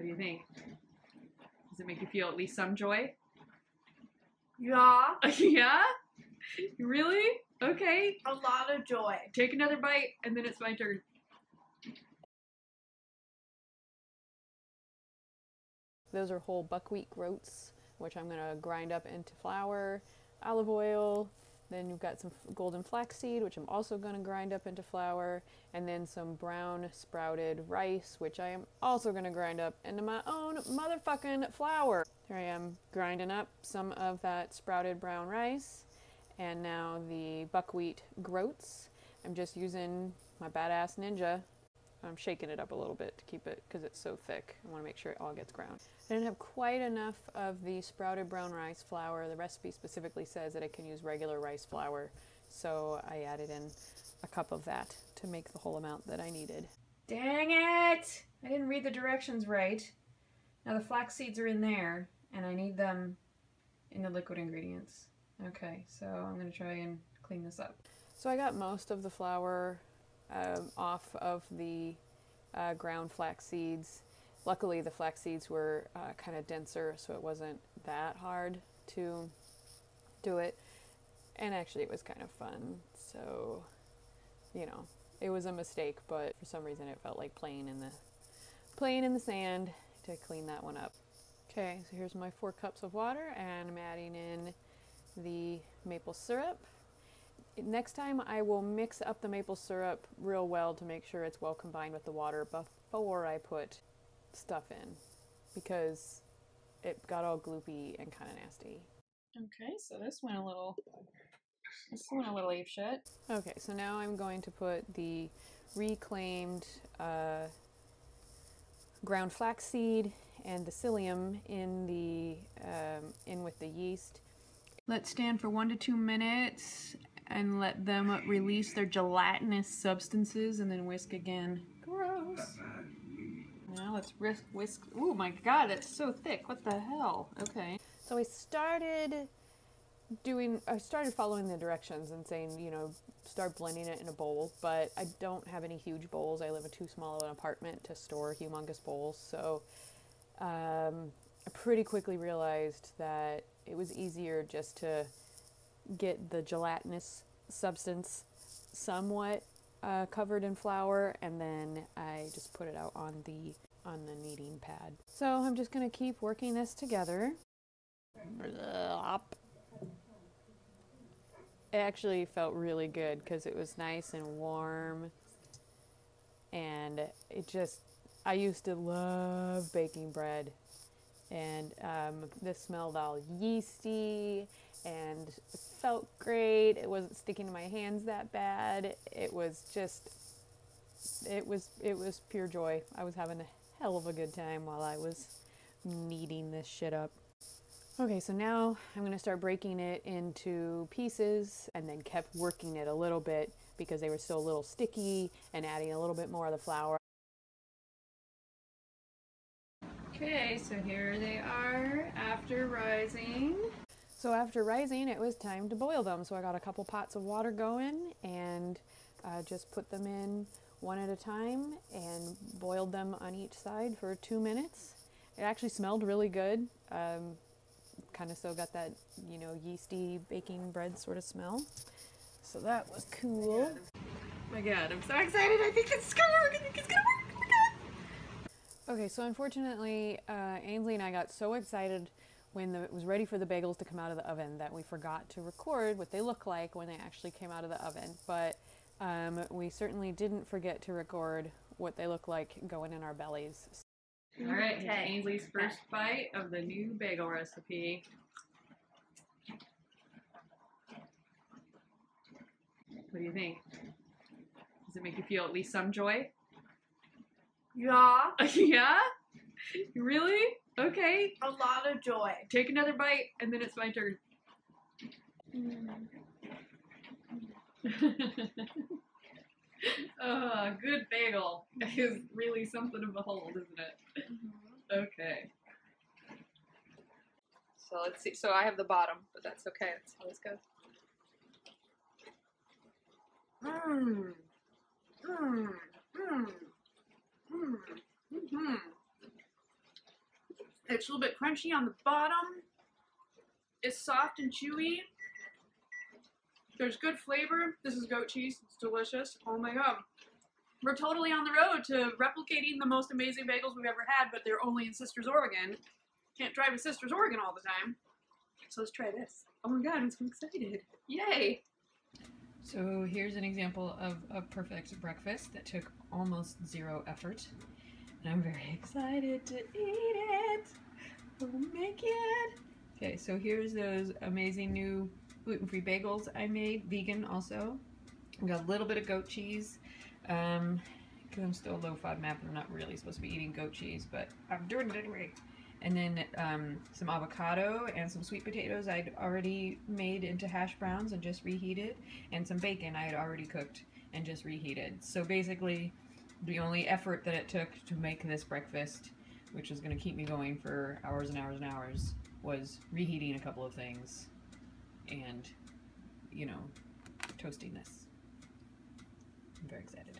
What do you think? Does it make you feel at least some joy? Yeah, yeah? Really? Okay. a lot of joy. Take another bite and then it's my turn. Those are whole buckwheat groats, which I'm going to grind up into flour, olive oil. Then you've got some golden flaxseed, which I'm also going to grind up into flour, and then some brown sprouted rice, which I am also going to grind up into my own motherfucking flour. Here I am grinding up some of that sprouted brown rice, and now the buckwheat groats. I'm just using my badass ninja I'm shaking it up a little bit to keep it because it's so thick. I want to make sure it all gets ground. I didn't have quite enough of the sprouted brown rice flour. The recipe specifically says that I can use regular rice flour, so I added in a cup of that to make the whole amount that I needed. Dang it! I didn't read the directions right. Now the flax seeds are in there, and I need them in the liquid ingredients. Okay, so I'm going to try and clean this up. So I got most of the flour um, off of the uh, ground flax seeds. Luckily, the flax seeds were uh, kind of denser, so it wasn't that hard to do it. And actually, it was kind of fun. So, you know, it was a mistake, but for some reason, it felt like playing in the playing in the sand to clean that one up. Okay, so here's my four cups of water, and I'm adding in the maple syrup next time I will mix up the maple syrup real well to make sure it's well combined with the water before I put stuff in because it got all gloopy and kind of nasty. Okay, so this went a little this went a little ape shit. Okay, so now I'm going to put the reclaimed uh, ground flaxseed and the psyllium in the um, in with the yeast. Let stand for one to two minutes and let them release their gelatinous substances and then whisk again. Gross. Now let's whisk, whisk. Oh my god, it's so thick. What the hell? Okay. So I started doing, I started following the directions and saying, you know, start blending it in a bowl, but I don't have any huge bowls. I live in too small of an apartment to store humongous bowls. So um, I pretty quickly realized that it was easier just to get the gelatinous substance somewhat uh, covered in flour and then I just put it out on the on the kneading pad. So I'm just going to keep working this together. It actually felt really good because it was nice and warm and it just I used to love baking bread and um, this smelled all yeasty and felt great. It wasn't sticking to my hands that bad. It was just it was it was pure joy. I was having a hell of a good time while I was kneading this shit up. Okay, so now I'm going to start breaking it into pieces and then kept working it a little bit because they were still a little sticky and adding a little bit more of the flour. Okay, so here they are after rising. So after rising, it was time to boil them. So I got a couple pots of water going and uh, just put them in one at a time and boiled them on each side for two minutes. It actually smelled really good. Um, kind of so got that, you know, yeasty baking bread sort of smell. So that was cool. Oh my god, I'm so excited. I think it's gonna work. I think it's gonna work. Oh my god. Okay, so unfortunately, uh, Ainsley and I got so excited when the, it was ready for the bagels to come out of the oven that we forgot to record what they look like when they actually came out of the oven. But um, we certainly didn't forget to record what they look like going in our bellies. All right, Okay. Ainsley's first bite of the new bagel recipe. What do you think? Does it make you feel at least some joy? Yeah, yeah? Really? Okay. a lot of joy. Take another bite and then it's my turn. oh, good bagel is really something to behold, isn't it? Mm-hmm. Okay. So let's see. So I have the bottom, but that's okay. That's how this goes. Mmm. Mmm. Mmm. Mmm. Mmm. It's a little bit crunchy on the bottom. It's soft and chewy. There's good flavor. This is goat cheese. It's delicious. Oh my god. We're totally on the road to replicating the most amazing bagels we've ever had, but they're only in Sisters, Oregon. Can't drive to Sisters, Oregon all the time. So let's try this. Oh my god, I'm so excited. Yay! So here's an example of a perfect breakfast that took almost zero effort. And I'm very excited to eat it. We'll make it. Okay, so here's those amazing new gluten-free bagels I made, vegan also. I got a little bit of goat cheese. Um, because I'm still low FODMAP and I'm not really supposed to be eating goat cheese, but I'm doing it anyway. And then um, some avocado and some sweet potatoes I'd already made into hash browns and just reheated, and some bacon I had already cooked and just reheated. So basically, the only effort that it took to make this breakfast, which is going to keep me going for hours and hours and hours, was reheating a couple of things and, you know, toasting this. I'm very excited.